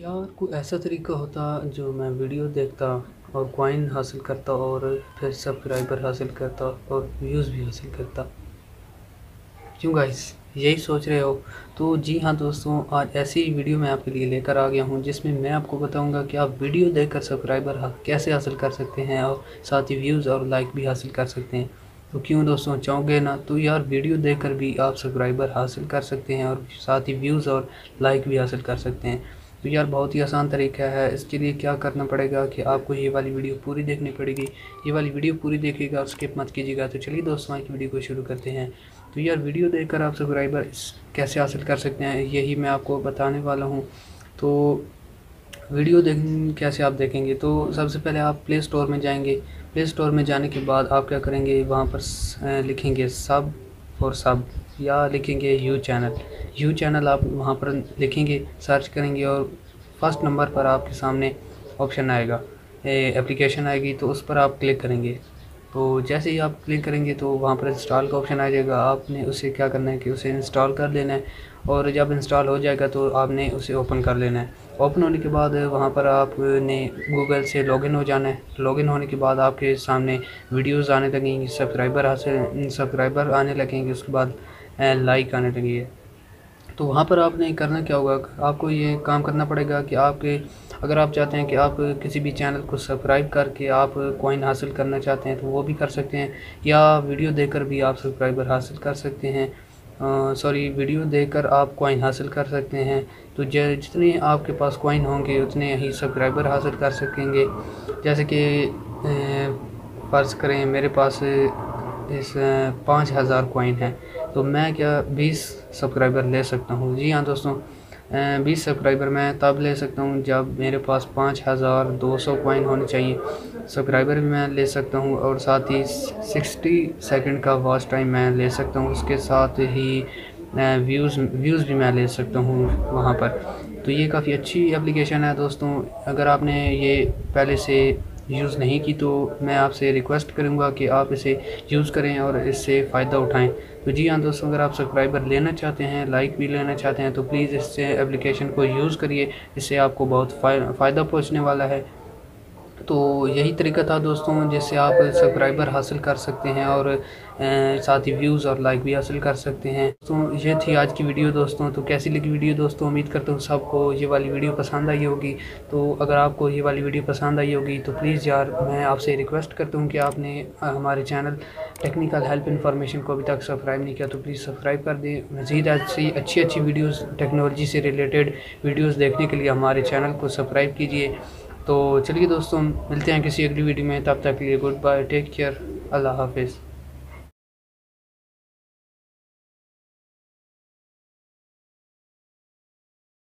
यार, कोई ऐसा तरीका होता जो मैं वीडियो देखता और कॉइन हासिल करता और फिर सब्सक्राइबर हासिल करता और व्यूज़ भी हासिल करता? क्यों गाइस यही सोच रहे हो? तो जी हाँ दोस्तों, आज ऐसी ही वीडियो मैं आपके लिए लेकर आ गया हूँ, जिसमें मैं आपको बताऊँगा कि आप वीडियो देखकर सब्सक्राइबर कैसे हासिल कर सकते हैं और साथ ही व्यूज़ और लाइक भी हासिल कर सकते हैं। तो क्यों दोस्तों, चाहोगे ना? तो यार, वीडियो देखकर भी आप सब्सक्राइबर हासिल कर सकते हैं और साथ ही व्यूज़ और लाइक भी हासिल कर सकते हैं। तो यार बहुत ही आसान तरीका है। इसके लिए क्या करना पड़ेगा कि आपको ये वाली वीडियो पूरी देखनी पड़ेगी। ये वाली वीडियो पूरी देखिएगा स्किप मत कीजिएगा। तो चलिए दोस्तों, आज वीडियो को शुरू करते हैं। तो यार वीडियो देखकर आप सब्सक्राइबर कैसे हासिल कर सकते हैं, यही मैं आपको बताने वाला हूँ। तो वीडियो देख कैसे आप देखेंगे? तो सबसे पहले आप प्ले स्टोर में जाएँगे। प्ले स्टोर में जाने के बाद आप क्या करेंगे? वहाँ पर लिखेंगे सब और सब, या लिखेंगे यू चैनल। यू चैनल आप वहाँ पर लिखेंगे, सर्च करेंगे और फ़र्स्ट नंबर पर आपके सामने ऑप्शन आएगा। एप्लीकेशन आएगी तो उस पर आप क्लिक करेंगे। तो जैसे ही आप क्लिक करेंगे तो वहाँ पर इंस्टॉल का ऑप्शन आ जाएगा। आपने उसे क्या करना है कि उसे इंस्टॉल कर लेना है और जब इंस्टॉल हो जाएगा तो आपने उसे ओपन कर लेना है। ओपन होने के बाद वहाँ पर आपने गूगल से लॉगिन हो जाना है। लॉगिन होने के बाद आपके सामने वीडियोस आने लगेंगे, सब्सक्राइबर हासिल सब्सक्राइबर आने लगेंगे, उसके बाद लाइक आने लगेंगे। तो वहाँ पर आपने करना क्या होगा? आपको ये काम करना पड़ेगा कि आपके, अगर आप चाहते हैं कि आप किसी भी चैनल को सब्सक्राइब करके आप कॉइन हासिल करना चाहते हैं तो वो भी कर सकते हैं, या वीडियो देखकर भी आप सब्सक्राइबर हासिल कर सकते हैं। सॉरी वीडियो देखकर आप कॉइन हासिल कर सकते हैं। तो जितने आपके पास कॉइन होंगे, उतने ही सब्सक्राइबर हासिल कर सकेंगे। जैसे कि फ़र्ज़ करें, मेरे पास इस पाँच हज़ार कॉइन है। तो मैं क्या, बीस सब्सक्राइबर ले सकता हूँ? जी हाँ दोस्तों बीस सब्सक्राइबर मैं तब ले सकता हूँ जब मेरे पास पाँच हज़ार दो सौ कॉइन होने चाहिए। सब्सक्राइबर भी मैं ले सकता हूँ और साथ ही सिक्सटी सेकंड का वॉच टाइम मैं ले सकता हूँ। उसके साथ ही व्यूज़ व्यूज़ भी मैं ले सकता हूँ वहाँ पर। तो ये काफ़ी अच्छी एप्लीकेशन है दोस्तों। अगर आपने ये पहले से यूज़ नहीं की तो मैं आपसे रिक्वेस्ट करूँगा कि आप इसे यूज़ करें और इससे फ़ायदा उठाएँ। तो जी हाँ दोस्तों, अगर आप सब्सक्राइबर लेना चाहते हैं लाइक भी लेना चाहते हैं तो प्लीज़ इससे एप्लीकेशन को यूज़ करिए। इससे आपको बहुत फ़ायदा पहुँचने वाला है। तो यही तरीका था दोस्तों, जिससे आप सब्सक्राइबर हासिल कर सकते हैं और साथ ही व्यूज़ और लाइक भी हासिल कर सकते हैं। तो ये थी आज की वीडियो दोस्तों। तो कैसी लगी वीडियो दोस्तों? उम्मीद करता हूँ सबको ये वाली वीडियो पसंद आई होगी। तो अगर आपको ये वाली वीडियो पसंद आई होगी तो प्लीज़ यार, मैं आपसे रिक्वेस्ट करता हूँ कि आपने हमारे चैनल टेक्निकल हेल्प इन्फॉर्मेशन को अभी तक सब्सक्राइब नहीं किया तो प्लीज़ सब्सक्राइब कर दें। मज़ीद ऐसी अच्छी अच्छी वीडियोज़ टेक्नोलॉजी से रिलेटेड वीडियोज़ देखने के लिए हमारे चैनल को सब्सक्राइब कीजिए। तो चलिए दोस्तों, मिलते हैं किसी अगली वीडियो में। तब तक के लिए गुड बाय टेक केयर अल्लाह हाफिज़।